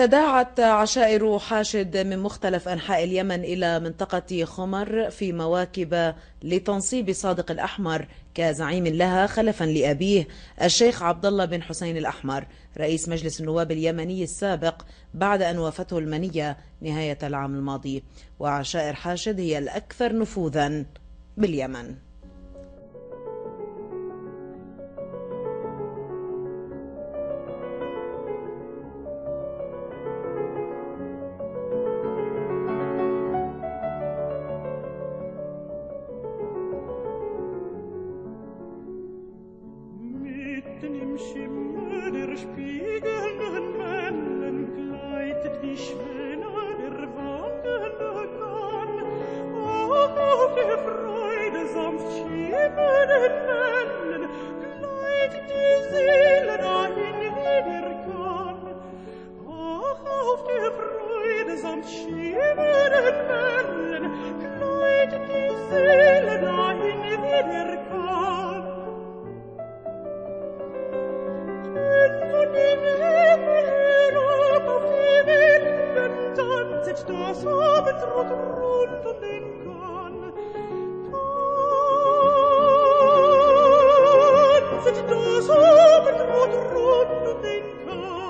تداعت عشائر حاشد من مختلف أنحاء اليمن إلى منطقة خمر في مواكب لتنصيب صادق الأحمر كزعيم لها خلفا لأبيه الشيخ عبد الله بن حسين الأحمر رئيس مجلس النواب اليمني السابق بعد أن وافته المنية نهاية العام الماضي. وعشائر حاشد هي الأكثر نفوذا باليمن. schimmel der spiegelnden Wellen gleitet wie schöner der wandernde Gang. Auch auf der Freude sanft schimmernden Wellen gleitet die Seele dahin, wieder kann. Auch auf der Freude sanft schimmernden Wellen sich das Abendrot runterlegen kann. Kann sich das Abendrot runterlegen kann.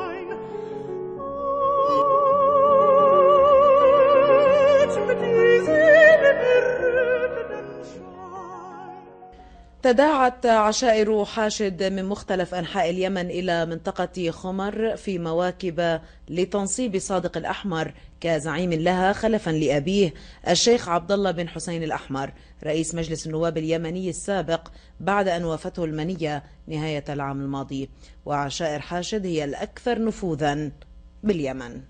تداعت عشائر حاشد من مختلف أنحاء اليمن إلى منطقة خمر في مواكب لتنصيب صادق الأحمر كزعيم لها خلفا لأبيه الشيخ عبد الله بن حسين الأحمر رئيس مجلس النواب اليمني السابق بعد أن وافته المنية نهاية العام الماضي. وعشائر حاشد هي الأكثر نفوذا باليمن.